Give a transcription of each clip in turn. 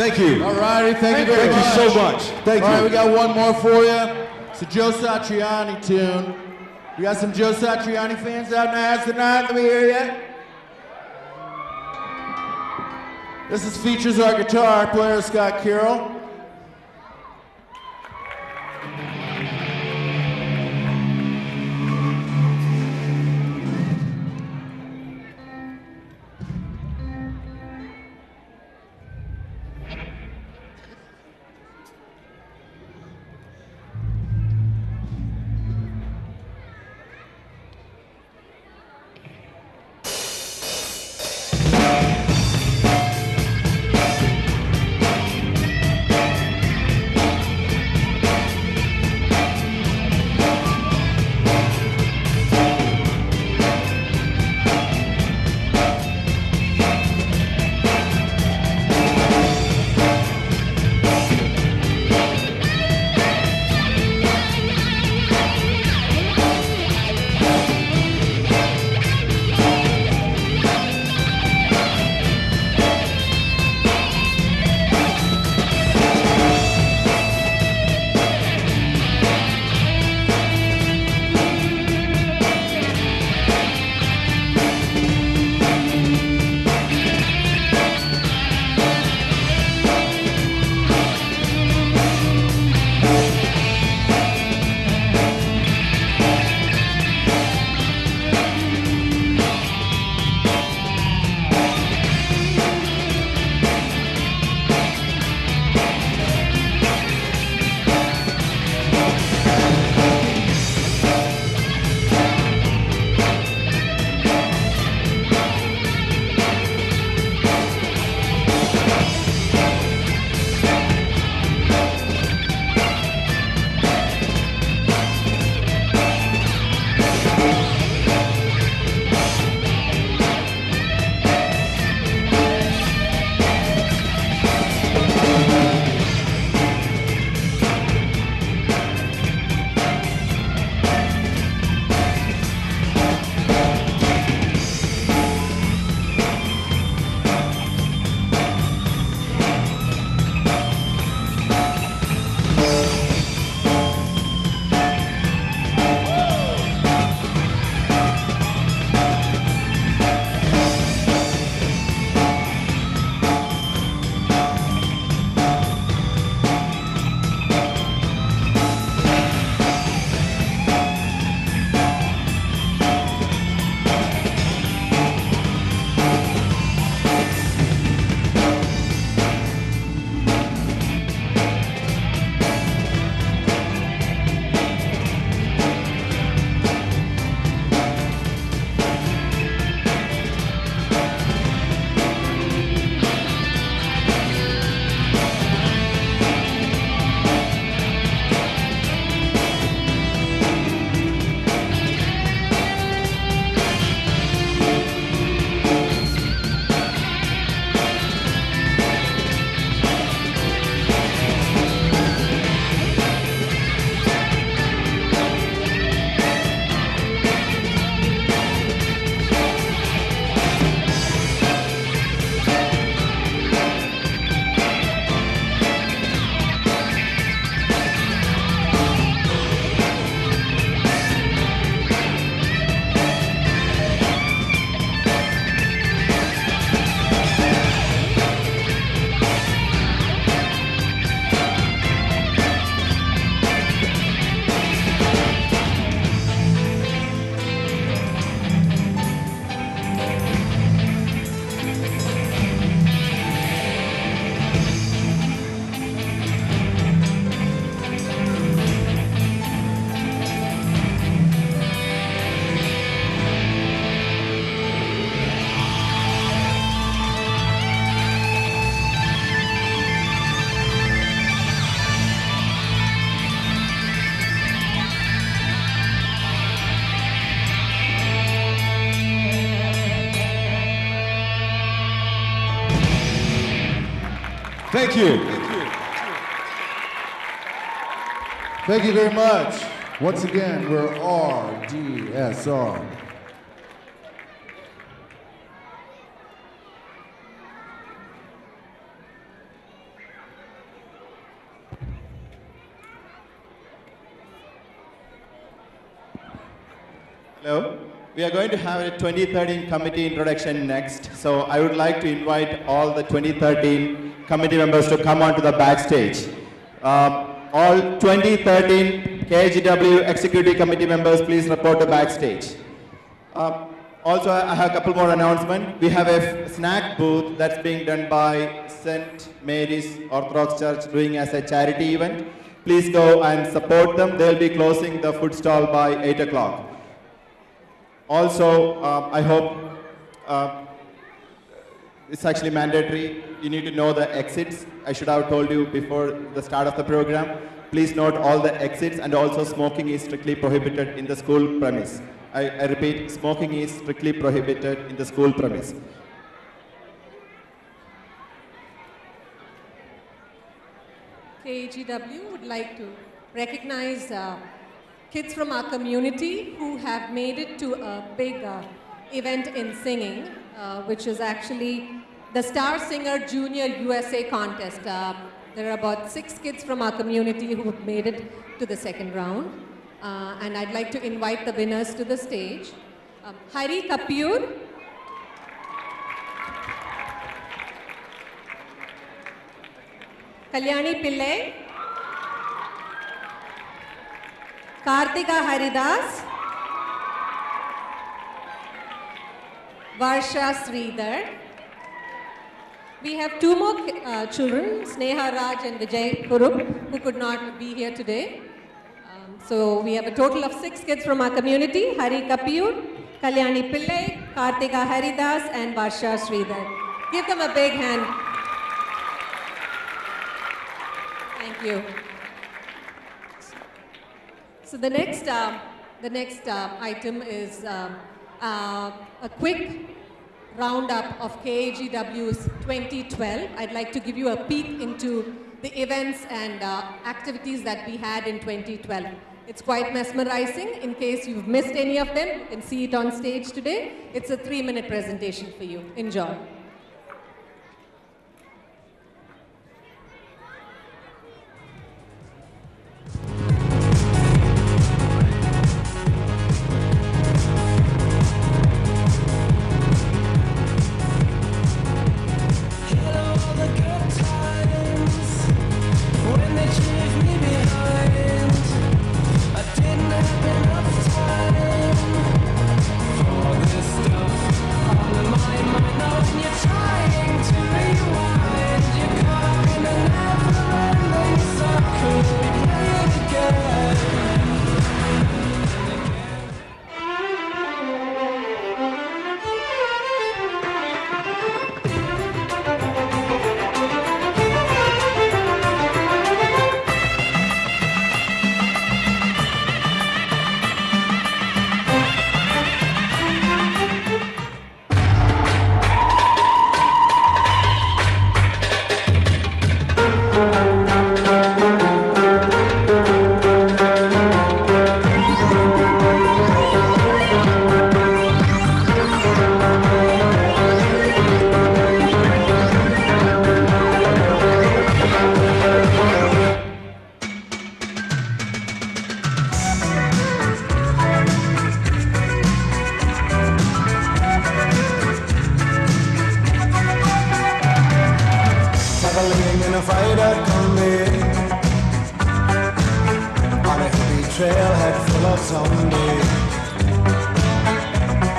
Thank you. All righty, thank, you very Thank much. you so much. Thank All you. right, we got one more for you. It's a Joe Satriani tune. We got some Joe Satriani fans out in the house tonight. Let me hear you. This is features our guitar player Scott Carroll. Thank you. Thank you. Thank you very much. Once again, we're RDSR. Hello. We are going to have a 2013 committee introduction next. So I would like to invite all the 2013 committee members to come onto the backstage. Um, all 2013 KGW executive committee members, please report to backstage. Um, also, I have a couple more announcements. We have a snack booth that's being done by St. Mary's Orthodox Church doing as a charity event. Please go and support them. They'll be closing the food stall by 8 o'clock. Also, um, I hope uh, it's actually mandatory. You need to know the exits. I should have told you before the start of the program. Please note all the exits and also smoking is strictly prohibited in the school premise. I, I repeat, smoking is strictly prohibited in the school premise. KGW would like to recognize uh, kids from our community who have made it to a big uh, event in singing, uh, which is actually the Star Singer Junior USA contest. Uh, there are about six kids from our community who have made it to the second round. Uh, and I'd like to invite the winners to the stage. Um, Hari Kapur, Kalyani Pillai, Kartika Haridas, Varsha Sridhar. We have two more uh, children, Sneha Raj and Vijay Kurup, who could not be here today. Um, so we have a total of six kids from our community, Hari Kapur, Kalyani Pillai, Kartika Haridas and Varsha Sridhar. Give them a big hand. Thank you. So the next, uh, the next uh, item is um, uh, a quick roundup of KAGW's 2012. I'd like to give you a peek into the events and uh, activities that we had in 2012. It's quite mesmerizing. In case you've missed any of them, you can see it on stage today. It's a three-minute presentation for you. Enjoy.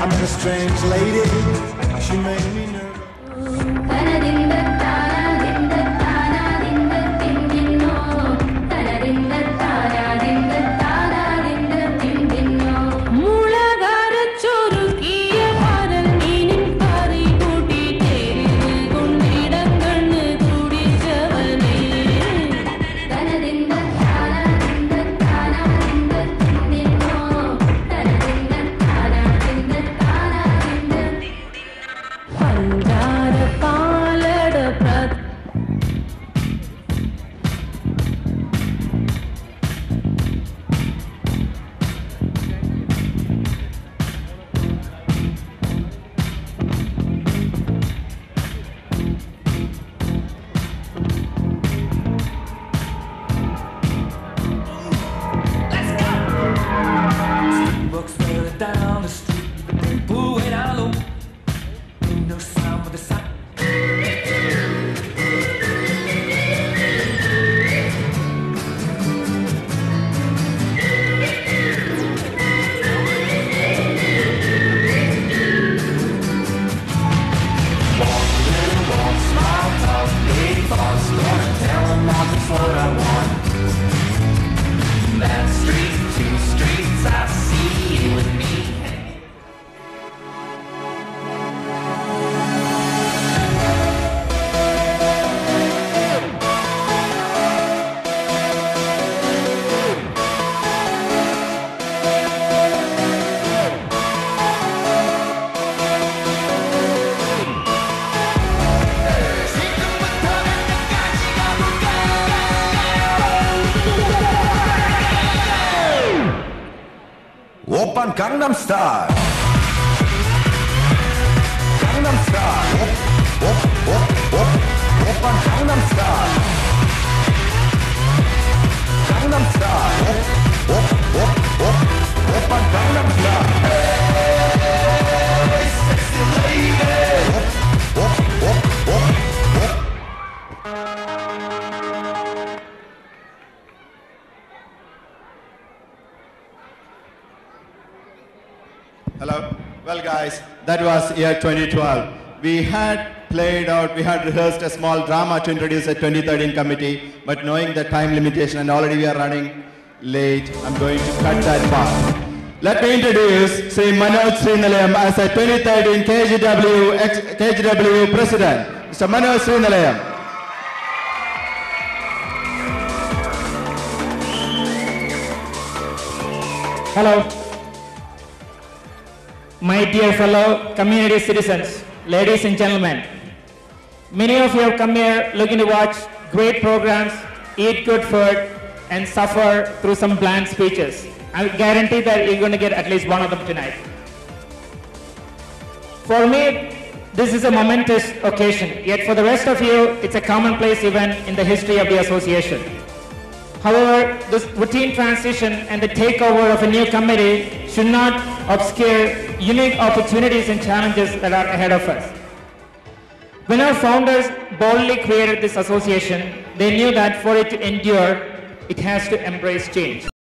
I met a strange lady. She made me nervous Gangnam Style. Hello. Well, guys, that was year 2012. We had played out, we had rehearsed a small drama to introduce a 2013 committee, but knowing the time limitation and already we are running late, I'm going to cut that part. Let me introduce Sri Manoj Srinalayam as a 2013 KGW, KGW President. Mr. Manoj Srinalayam. Hello. My dear fellow community citizens, ladies and gentlemen, many of you have come here looking to watch great programs, eat good food, and suffer through some bland speeches. I guarantee that you're going to get at least one of them tonight. For me, this is a momentous occasion, yet for the rest of you, it's a commonplace event in the history of the association. However, this routine transition and the takeover of a new committee should not obscure unique opportunities and challenges that are ahead of us. When our founders boldly created this association, they knew that for it to endure, it has to embrace change.